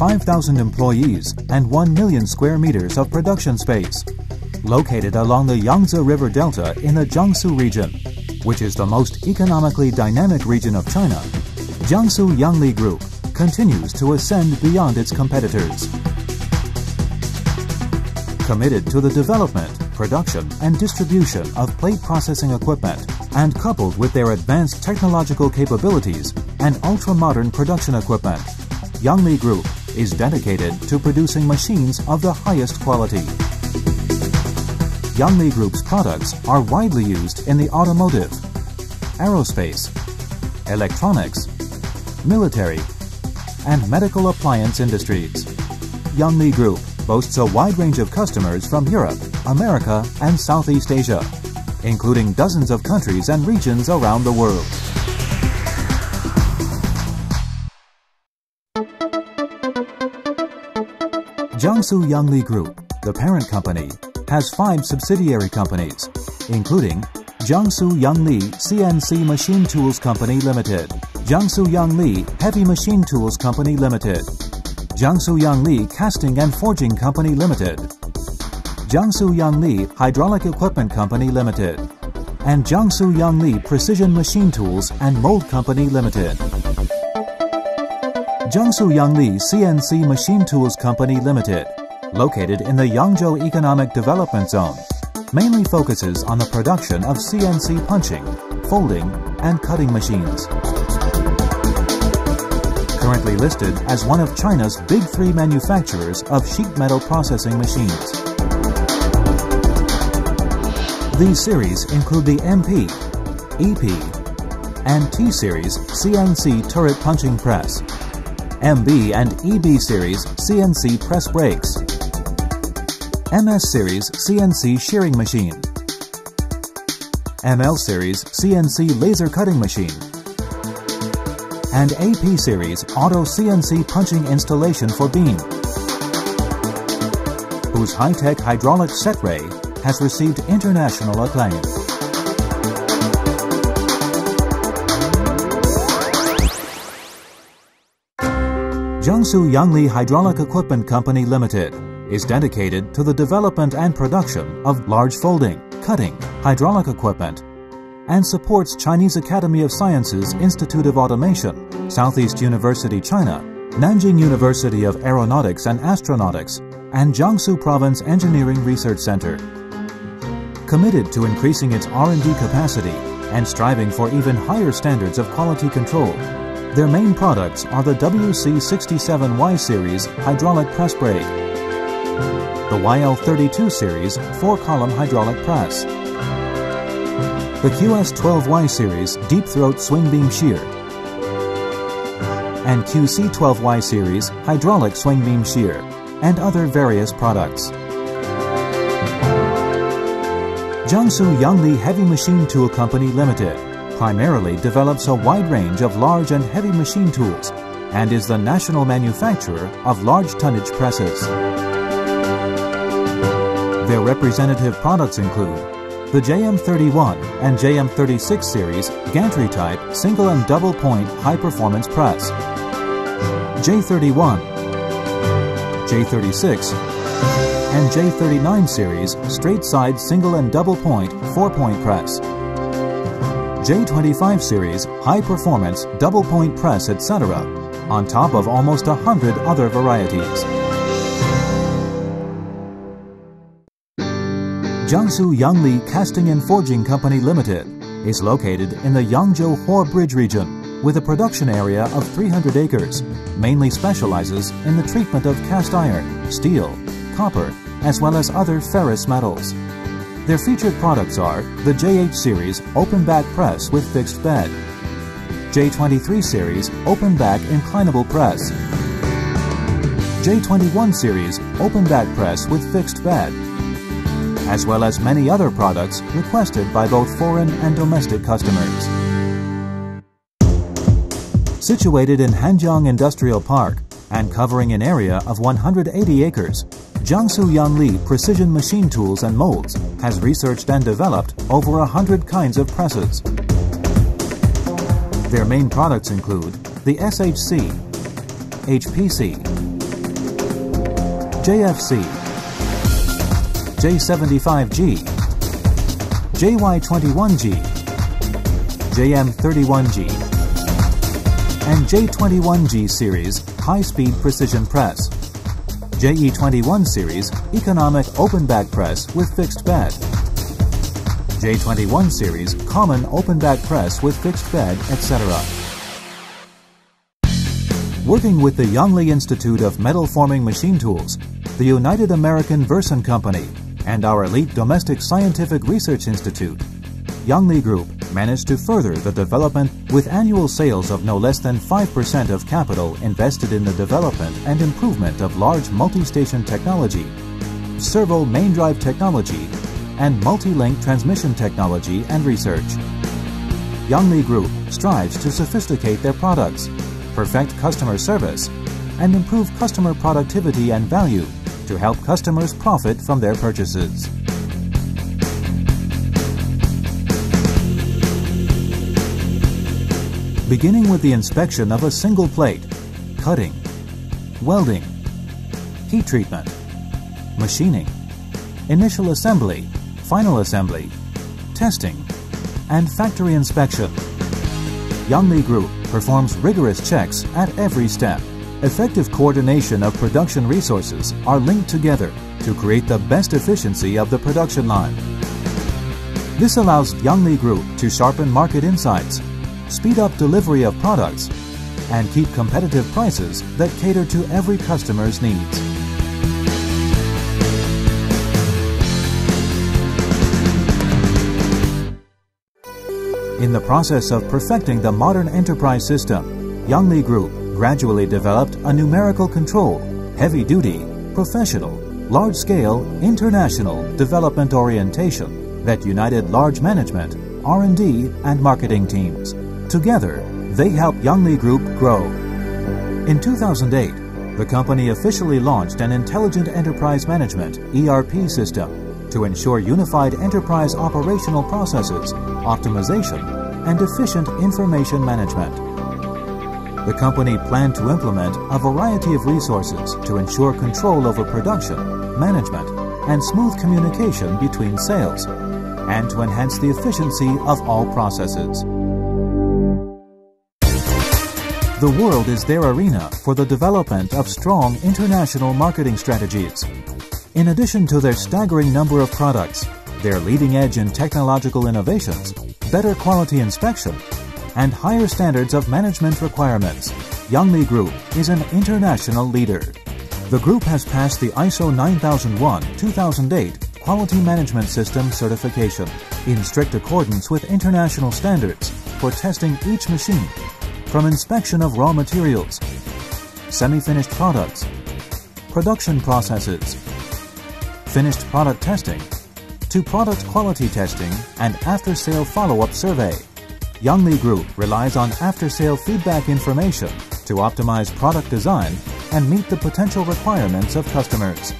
5,000 employees and 1 million square meters of production space. Located along the Yangtze River Delta in the Jiangsu region, which is the most economically dynamic region of China, Jiangsu Yangli Group continues to ascend beyond its competitors. Committed to the development, production, and distribution of plate processing equipment, and coupled with their advanced technological capabilities and ultra-modern production equipment, Yangli Group is dedicated to producing machines of the highest quality. Yangli Group's products are widely used in the automotive, aerospace, electronics, military, and medical appliance industries. Yangli Group boasts a wide range of customers from Europe, America, and Southeast Asia, including dozens of countries and regions around the world. Jiangsu Yangli Group, the parent company, has five subsidiary companies, including Jiangsu Yangli CNC Machine Tools Company Limited, Jiangsu Yangli Heavy Machine Tools Company Limited, Jiangsu Yangli Casting and Forging Company Limited, Jiangsu Yangli Hydraulic Equipment Company Limited, and Jiangsu Yangli Precision Machine Tools and Mold Company Limited. Jiangsu Yangli CNC Machine Tools Company Limited, located in the Yangzhou Economic Development Zone, mainly focuses on the production of CNC punching, folding, and cutting machines. Currently listed as one of China's big three manufacturers of sheet metal processing machines. These series include the MP, EP, and T Series CNC turret punching press, MB and EB Series CNC press brakes, MS Series CNC shearing machine, ML Series CNC laser cutting machine, and AP Series Auto CNC punching installation for beam, whose high-tech hydraulic set ray has received international acclaim. Jiangsu Yangli Hydraulic Equipment Company Limited is dedicated to the development and production of large folding, cutting, hydraulic equipment, and supports Chinese Academy of Sciences Institute of Automation, Southeast University China, Nanjing University of Aeronautics and Astronautics, and Jiangsu Province Engineering Research Center. Committed to increasing its R&D capacity and striving for even higher standards of quality control, their main products are the WC67Y series hydraulic press brake, the YL32 series 4-column hydraulic press, the QS12Y series deep throat swing beam shear, and QC12Y series hydraulic swing beam shear, and other various products. Jiangsu Yangli Heavy Machine Tool Company Limited primarily develops a wide range of large and heavy machine tools and is the national manufacturer of large tonnage presses. Their representative products include the JM31 and JM36 series gantry type single and double point high performance press, J31, J36, and J39 series straight side single and double point four point press, J25 series high performance double point press, etc., on top of almost a hundred other varieties. Jiangsu Yangli Casting and Forging Company Limited is located in the Yangzhou Huo Bridge region with a production area of 300 acres, mainly specializes in the treatment of cast iron, steel, copper, as well as other ferrous metals. Their featured products are the JH Series Open Back Press with Fixed Bed, J23 Series Open Back Inclinable Press, J21 Series Open Back Press with Fixed Bed, as well as many other products requested by both foreign and domestic customers. Situated in Hanjiang Industrial Park and covering an area of 180 acres, Jiangsu Yangli Precision Machine Tools and Molds has researched and developed over a hundred kinds of presses. Their main products include the SHC, HPC, JFC, J75G, JY21G, JM31G, and J21G series high-speed precision press. JE21 series economic open back press with fixed bed. J21 series common open back press with fixed bed, etc. Working with the Yangli Institute of Metal Forming Machine Tools, the United American Verson Company, and our elite domestic scientific research institute, Yangli Group managed to further the development with annual sales of no less than 5% of capital invested in the development and improvement of large multi-station technology, servo main drive technology, and multi-link transmission technology and research. Yangli Group strives to sophisticate their products, perfect customer service, and improve customer productivity and value to help customers profit from their purchases. Beginning with the inspection of a single plate, cutting, welding, heat treatment, machining, initial assembly, final assembly, testing, and factory inspection. Yangli Group performs rigorous checks at every step. Effective coordination of production resources are linked together to create the best efficiency of the production line. This allows Yangli Group to sharpen market insights speed up delivery of products, and keep competitive prices that cater to every customer's needs. In the process of perfecting the modern enterprise system, Yangli Group gradually developed a numerical control, heavy-duty, professional, large-scale, international development orientation that united large management, R&D, and marketing teams. Together, they helped Yangli Group grow. In 2008, the company officially launched an Intelligent Enterprise Management ERP system to ensure unified enterprise operational processes, optimization, and efficient information management. The company planned to implement a variety of resources to ensure control over production, management, and smooth communication between sales, and to enhance the efficiency of all processes. The world is their arena for the development of strong international marketing strategies. In addition to their staggering number of products, their leading edge in technological innovations, better quality inspection, and higher standards of management requirements, Yangli Group is an international leader. The group has passed the ISO 9001-2008 Quality Management System certification in strict accordance with international standards for testing each machine from inspection of raw materials, semi-finished products, production processes, finished product testing, to product quality testing and after-sale follow-up survey. Yangli Group relies on after-sale feedback information to optimize product design and meet the potential requirements of customers.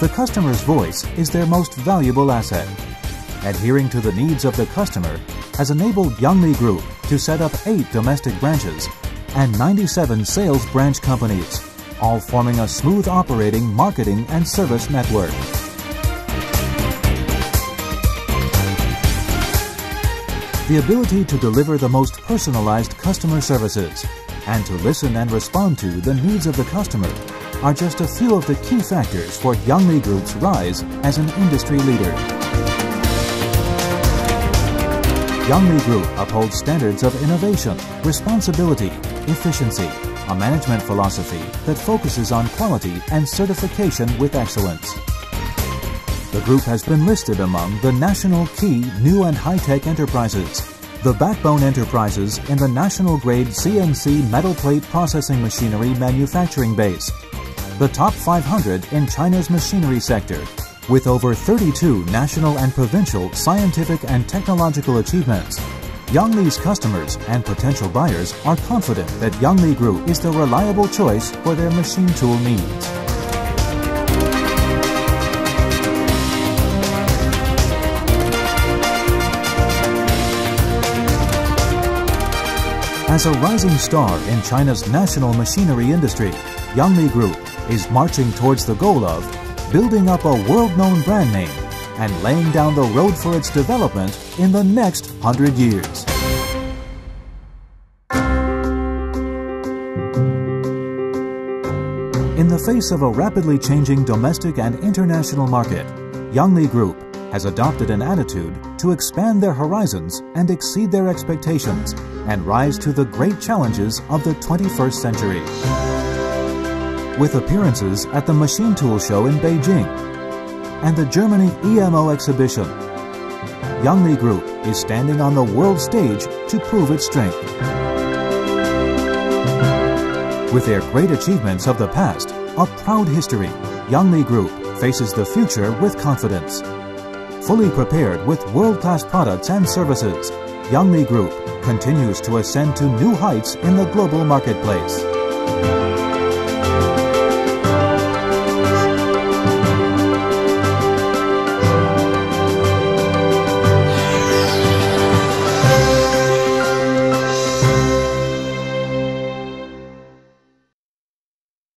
The customer's voice is their most valuable asset. Adhering to the needs of the customer has enabled Yangli Group to set up eight domestic branches and 97 sales branch companies, all forming a smooth operating marketing and service network. The ability to deliver the most personalized customer services and to listen and respond to the needs of the customer are just a few of the key factors for Yangli Group's rise as an industry leader. Yangli Group upholds standards of innovation, responsibility, efficiency, a management philosophy that focuses on quality and certification with excellence. The group has been listed among the national key new and high-tech enterprises, the backbone enterprises in the national grade CNC metal plate processing machinery manufacturing base, the top 500 in China's machinery sector, with over 32 national and provincial scientific and technological achievements, Yangli's customers and potential buyers are confident that Yangli Group is the reliable choice for their machine tool needs. As a rising star in China's national machinery industry, Yangli Group is marching towards the goal of building up a world-known brand name and laying down the road for its development in the next hundred years. In the face of a rapidly changing domestic and international market, Yangli Group has adopted an attitude to expand their horizons and exceed their expectations and rise to the great challenges of the 21st century. With appearances at the Machine Tool Show in Beijing and the Germany EMO exhibition, Yangli Group is standing on the world stage to prove its strength. With their great achievements of the past, a proud history, Yangli Group faces the future with confidence. Fully prepared with world-class products and services, Yangli Group continues to ascend to new heights in the global marketplace.